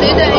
对对。